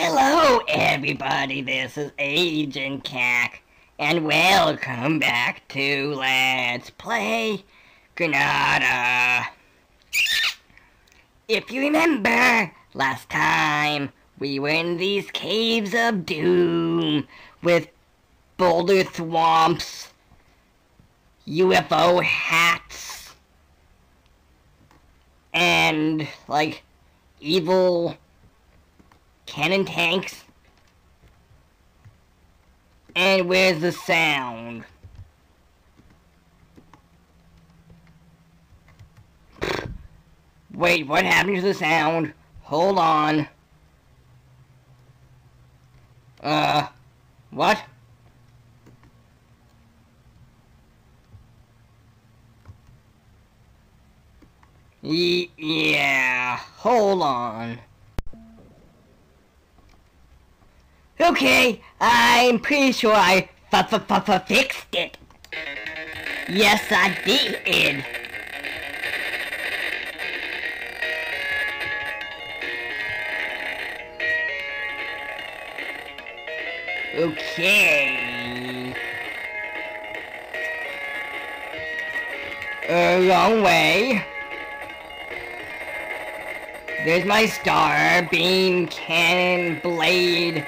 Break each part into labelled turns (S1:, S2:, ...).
S1: Hello, everybody. This is Agent Cack, and welcome back to Let's Play Granada. If you remember, last time we were in these caves of doom with boulder swamps, UFO hats, and like evil cannon tanks. And where's the sound? Wait, what happened to the sound? Hold on. Uh, what? Y yeah, hold on. Okay, I'm pretty sure I f f f fixed it. Yes, I did. Okay. Uh, wrong way. There's my star, beam, cannon, blade,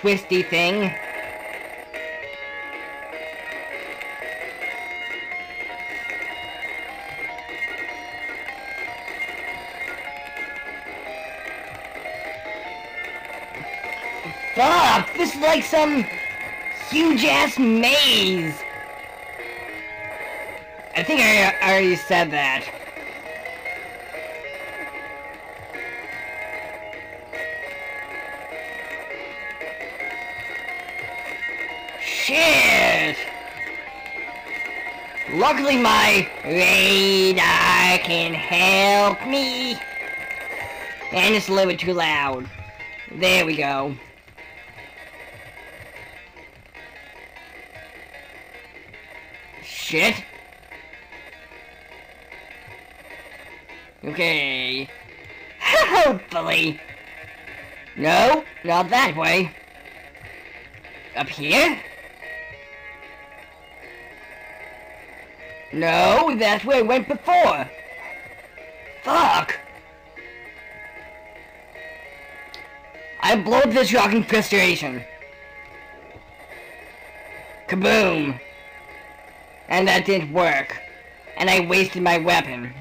S1: twisty thing. Fuck! This is like some huge ass maze! I think I already said that. Shit! Luckily my radar can help me. And it's a little bit too loud. There we go. Shit. Okay. Hopefully. No, not that way. Up here? No, that's where I went before. Fuck. I blow up this rock in frustration. Kaboom. And that didn't work. And I wasted my weapon.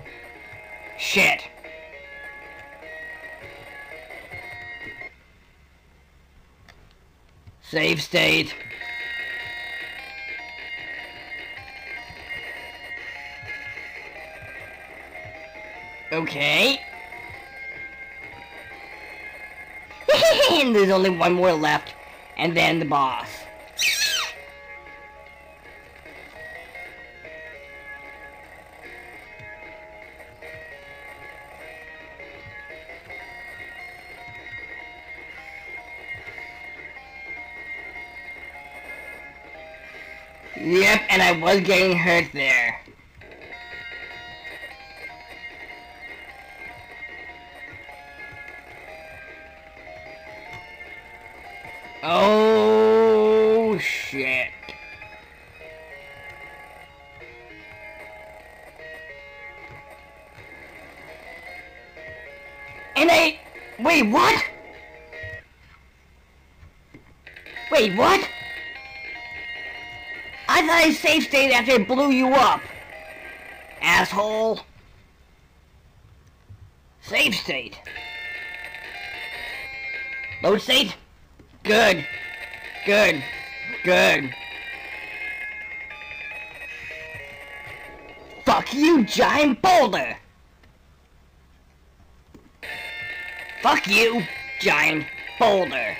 S1: Shit. Save state. Okay. and there's only one more left. And then the boss. Yep, and I was getting hurt there. And I... Wait, what? Wait, what? I thought I safe state after it blew you up. Asshole. Save state. Load state? Good. Good. Good. Fuck you, giant boulder! Fuck you, giant boulder!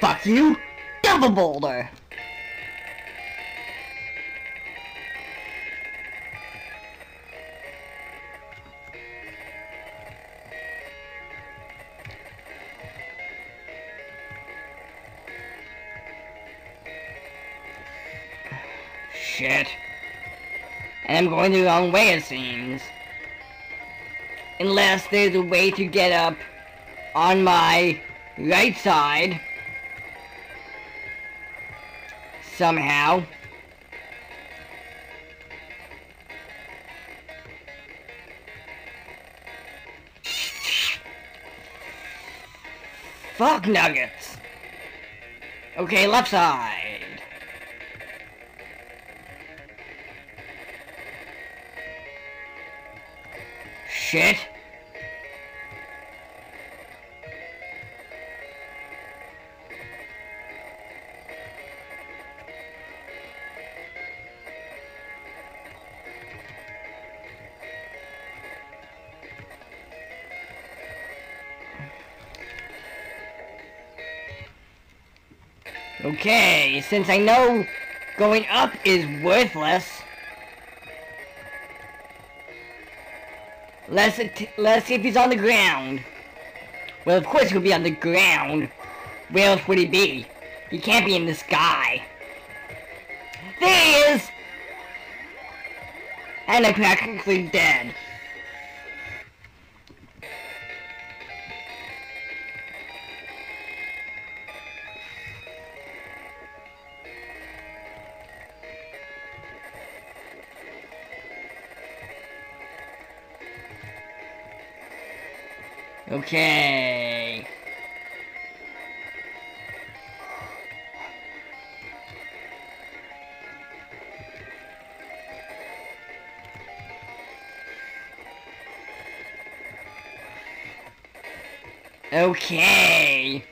S1: Fuck you, double boulder! Shit. And I'm going the wrong way, it seems. Unless there's a way to get up on my right side. Somehow. Fuck nuggets. Okay, left side. Shit. Okay, since I know going up is worthless, let's let's see if he's on the ground. Well, of course he'll be on the ground. Where else would he be? He can't be in the sky. There he is! And I'm practically dead. Okay. Okay.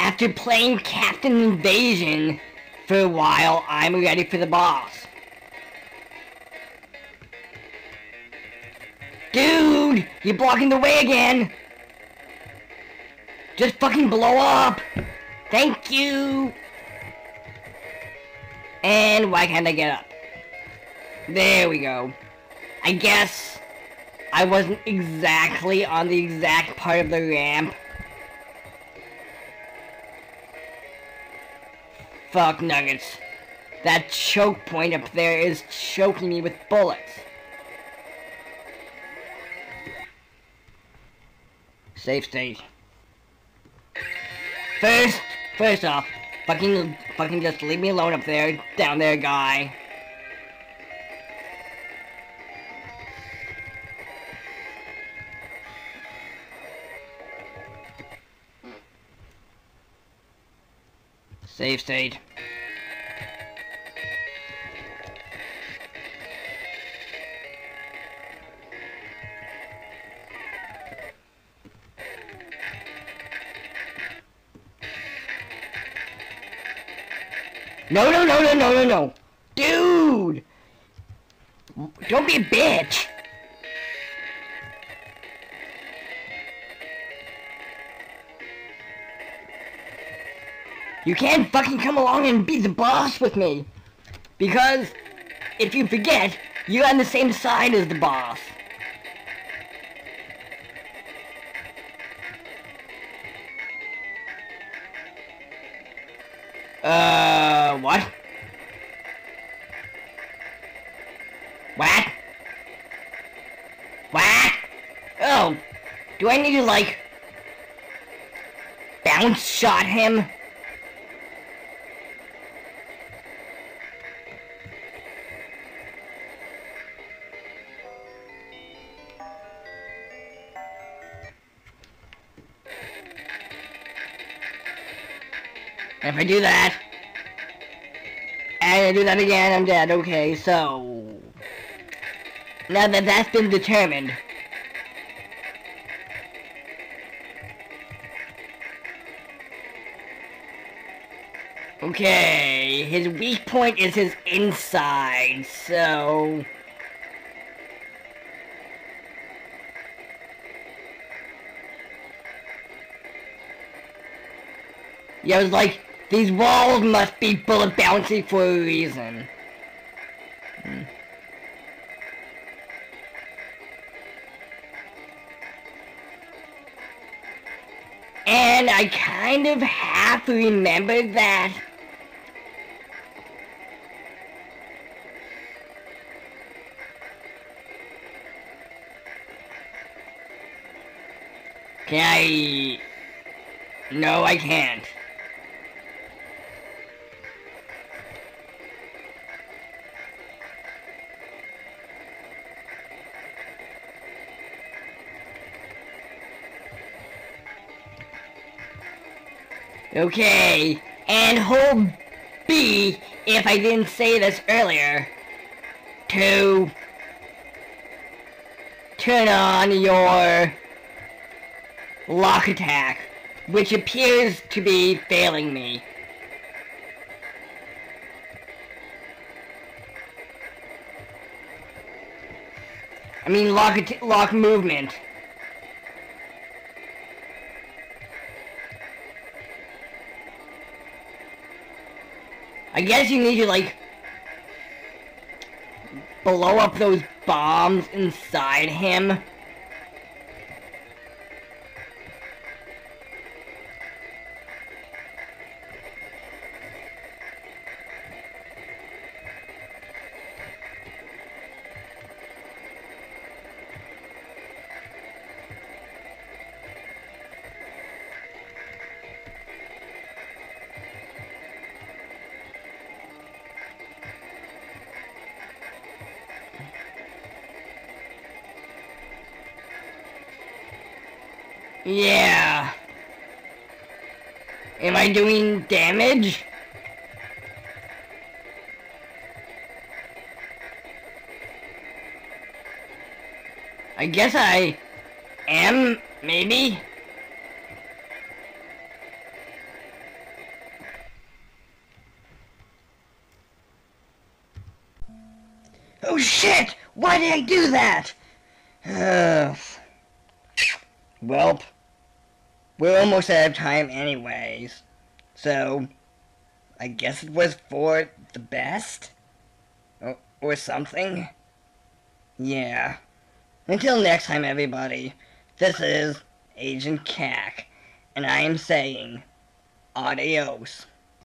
S1: After playing Captain Invasion for a while, I'm ready for the boss. You're blocking the way again! Just fucking blow up! Thank you! And why can't I get up? There we go. I guess I wasn't exactly on the exact part of the ramp. Fuck nuggets. That choke point up there is choking me with bullets. Safe state. First, first off, fucking, fucking just leave me alone up there, down there, guy. Safe state. No, no, no, no, no, no, no. Dude! Don't be a bitch! You can't fucking come along and be the boss with me! Because, if you forget, you're on the same side as the boss. Uh, what? What? What? Oh, do I need to, like, bounce shot him? If I do that, I do that again, I'm dead. Okay, so... Now that that's been determined... Okay, his weak point is his inside, so... Yeah, it was like, these walls must be bullet bouncy for a reason. Hmm. And I kind of have to remember that. Can I... No, I can't. Okay, and hold B, if I didn't say this earlier, to turn on your lock attack, which appears to be failing me. I mean lock, lock movement. I guess you need to, like, blow up those bombs inside him. Yeah. Am I doing damage? I guess I am, maybe? Oh shit! Why did I do that? Ugh. Welp. We're almost out of time anyways. So, I guess it was for the best? Or, or something? Yeah. Until next time, everybody, this is Agent Cack, and I am saying, adios.